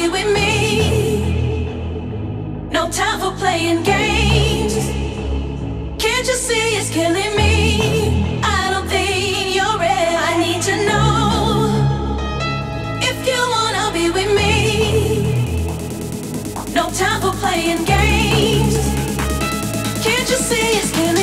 be with me. No time for playing games. Can't you see it's killing me? I don't think you're ready. I need to know if you wanna be with me. No time for playing games. Can't you see it's killing me?